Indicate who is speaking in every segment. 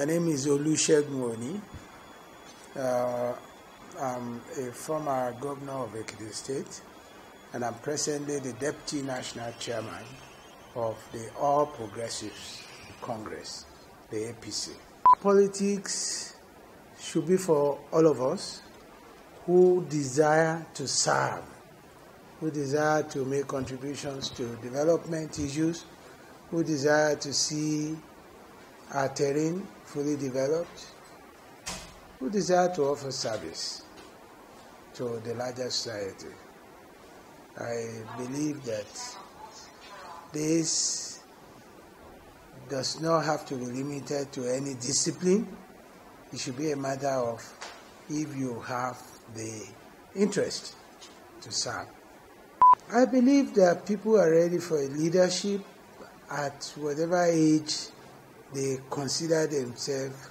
Speaker 1: My name is Olusegun. Uh, I'm a former governor of Ekiti State, and I'm presently the deputy national chairman of the All Progressives Congress, the APC. Politics should be for all of us who desire to serve, who desire to make contributions to development issues, who desire to see our terrain fully developed, who desire to offer service to the larger society. I believe that this does not have to be limited to any discipline. It should be a matter of if you have the interest to serve. I believe that people are ready for leadership at whatever age they consider themselves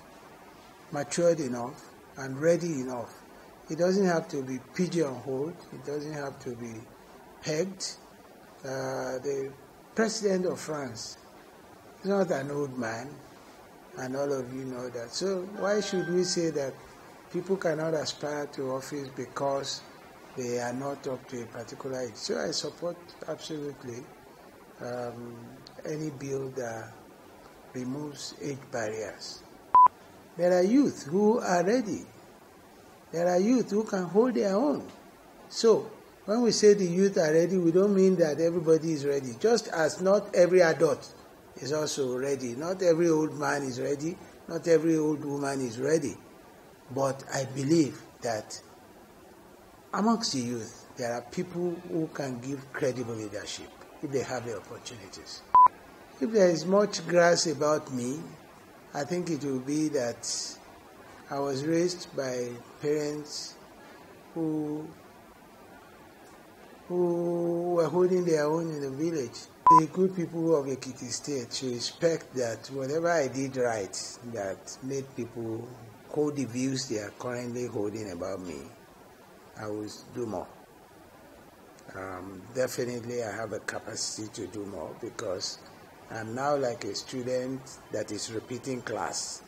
Speaker 1: matured enough and ready enough. It doesn't have to be pigeonholed, it doesn't have to be pegged. Uh, the president of France is not an old man, and all of you know that. So, why should we say that people cannot aspire to office because they are not up to a particular age? So, I support absolutely um, any bill that removes age barriers. There are youth who are ready. There are youth who can hold their own. So, when we say the youth are ready, we don't mean that everybody is ready. Just as not every adult is also ready. Not every old man is ready. Not every old woman is ready. But I believe that amongst the youth, there are people who can give credible leadership if they have the opportunities. If there is much grass about me, I think it will be that I was raised by parents who who were holding their own in the village. The good people of Ekiti State should expect that whatever I did right that made people hold the views they are currently holding about me, I will do more. Um, definitely, I have a capacity to do more because I'm now like a student that is repeating class.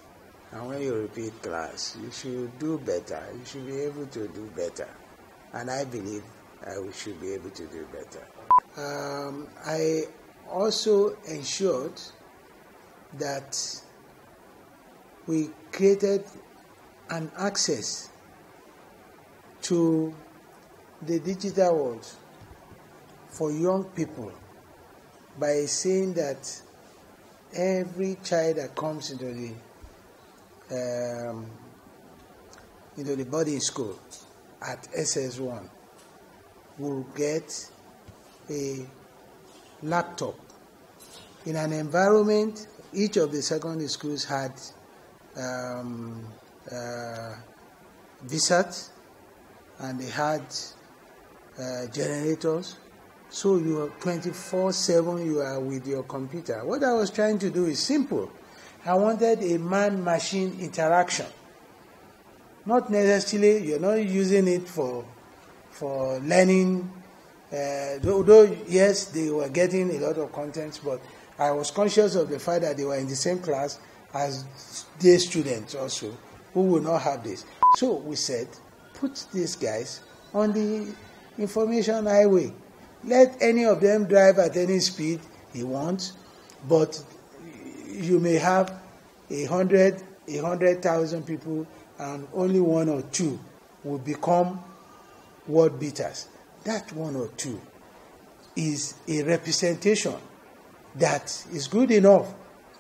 Speaker 1: And when you repeat class, you should do better. You should be able to do better. And I believe I should be able to do better. Um, I also ensured that we created an access to the digital world for young people by saying that every child that comes into the um, into the boarding school at SS1 will get a laptop. In an environment each of the secondary schools had um, uh, and they had uh, generators so you are 24 7, you are with your computer. What I was trying to do is simple. I wanted a man machine interaction. Not necessarily, you're not using it for, for learning. Uh, though, yes, they were getting a lot of content, but I was conscious of the fact that they were in the same class as their students also, who will not have this. So we said, put these guys on the information highway let any of them drive at any speed he wants, but you may have a hundred, a hundred thousand people, and only one or two will become world beaters. That one or two is a representation that is good enough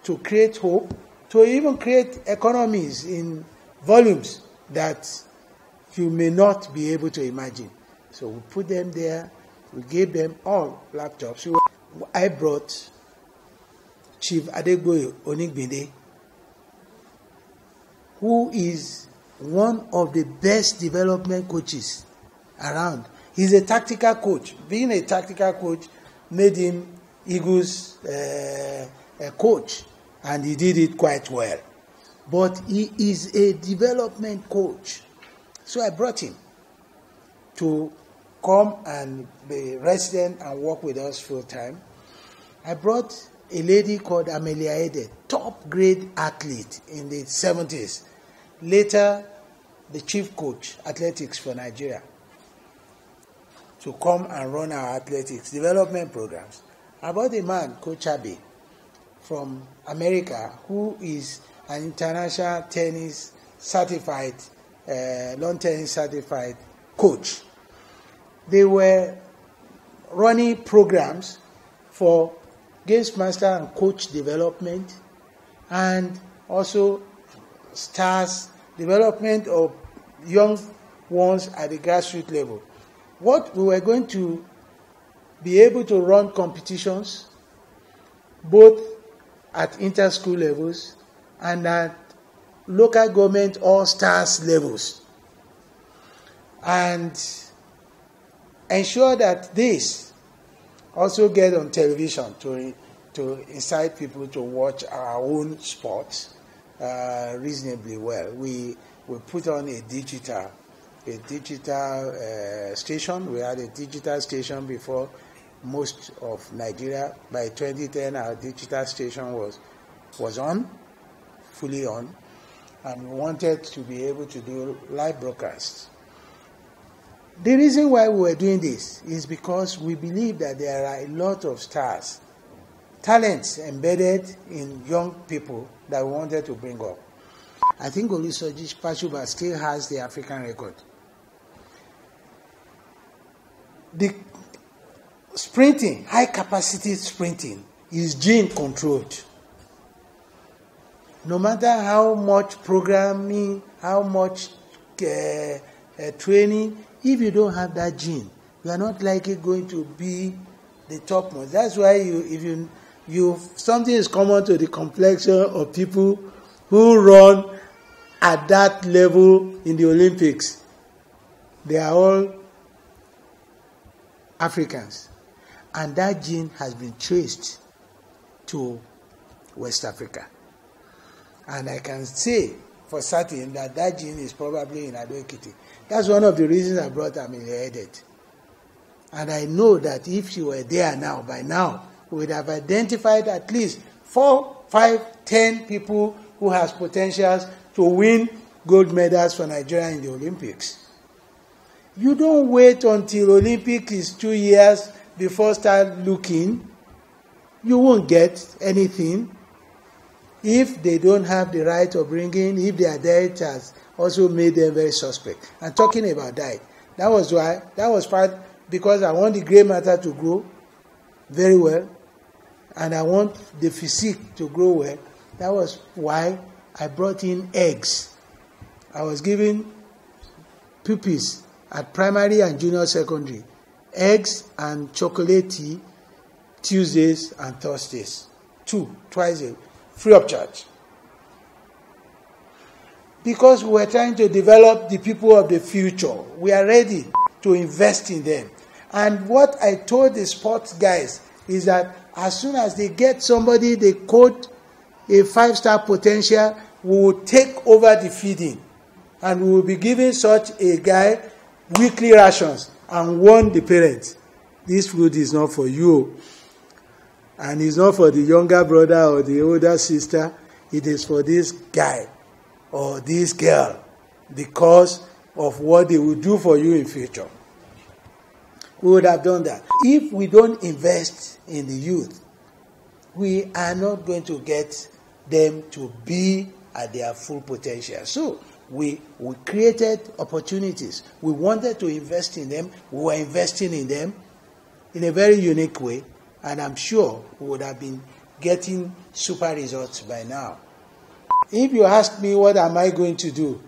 Speaker 1: to create hope, to even create economies in volumes that you may not be able to imagine. So we put them there we gave them all laptops. I brought Chief Adegboye Onigbinde, who is one of the best development coaches around. He's a tactical coach. Being a tactical coach made him Eagles uh, coach, and he did it quite well. But he is a development coach. So I brought him to come and be resident and work with us full time. I brought a lady called Amelia Edet, top grade athlete in the 70s. Later, the chief coach, athletics for Nigeria, to come and run our athletics development programs. About a man, Coach Abe, from America, who is an international tennis certified, uh, tennis certified coach. They were running programs for games master and coach development and also stars development of young ones at the grassroots level. What we were going to be able to run competitions both at inter-school levels and at local government all stars levels and ensure that this also get on television to to incite people to watch our own sports uh, reasonably well. We we put on a digital a digital uh, station. We had a digital station before most of Nigeria. By 2010, our digital station was was on, fully on, and we wanted to be able to do live broadcasts. The reason why we were doing this is because we believe that there are a lot of stars, talents embedded in young people that we wanted to bring up. I think Olusoji Fasuba still has the African record. The sprinting, high capacity sprinting, is gene controlled. No matter how much programming, how much uh, uh, training, if you don't have that gene, you are not likely going to be the topmost. That's why you, if you, you, something is common to the complexion of people who run at that level in the Olympics. They are all Africans. And that gene has been traced to West Africa. And I can say for certain that that gene is probably in Ado. That's one of the reasons I brought Amelia Edet. And I know that if she were there now, by now, we would have identified at least four, five, ten people who has potentials to win gold medals for Nigeria in the Olympics. You don't wait until Olympic is two years before start looking. You won't get anything if they don't have the right of bringing, if their diet has also made them very suspect. And talking about diet, that was why, that was part, because I want the grey matter to grow very well, and I want the physique to grow well. That was why I brought in eggs. I was giving pupils at primary and junior secondary eggs and chocolate tea Tuesdays and Thursdays. Two, twice a free of charge. Because we are trying to develop the people of the future, we are ready to invest in them. And what I told the sports guys is that as soon as they get somebody, they quote a five star potential, we will take over the feeding. And we will be giving such a guy weekly rations and warn the parents this food is not for you and it's not for the younger brother or the older sister, it is for this guy or this girl because of what they will do for you in future. We would have done that. If we don't invest in the youth, we are not going to get them to be at their full potential. So we, we created opportunities. We wanted to invest in them. We were investing in them in a very unique way and I'm sure we would have been getting super results by now. If you ask me what am I going to do,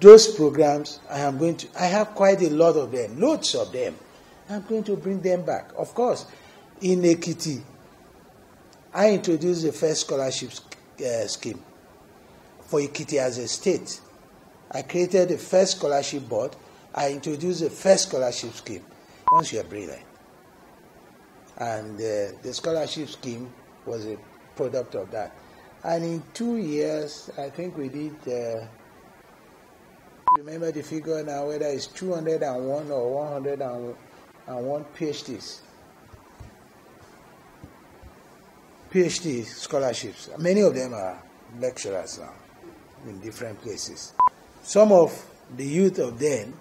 Speaker 1: those programs I am going to I have quite a lot of them, loads of them. I'm going to bring them back. Of course, in Ekiti, I introduced the first scholarship uh, scheme for Ekiti as a state. I created the first scholarship board. I introduced the first scholarship scheme. Once you're brilliant and uh, the scholarship scheme was a product of that. And in two years, I think we did. Uh, remember the figure now, whether it's 201 or 101 PhDs. PhD scholarships. Many of them are lecturers now in different places. Some of the youth of then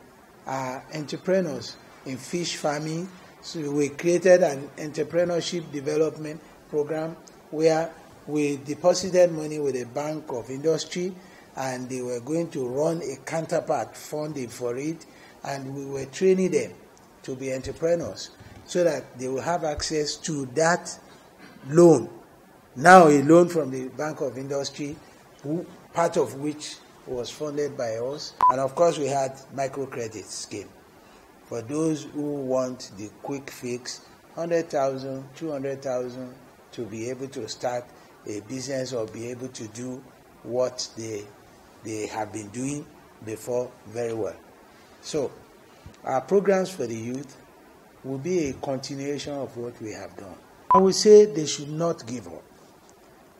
Speaker 1: are entrepreneurs in fish farming. So we created an entrepreneurship development program where we deposited money with a bank of industry and they were going to run a counterpart funding for it and we were training them to be entrepreneurs so that they will have access to that loan. Now a loan from the Bank of Industry, part of which was funded by us. And of course we had microcredit scheme. For those who want the quick fix, 100,000, 200,000 to be able to start a business or be able to do what they, they have been doing before very well. So, our programs for the youth will be a continuation of what we have done. I would say they should not give up.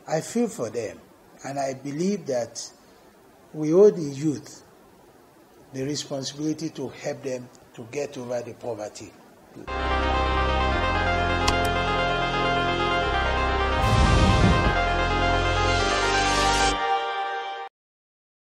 Speaker 1: I feel for them, and I believe that we owe the youth the responsibility to help them to get over the poverty.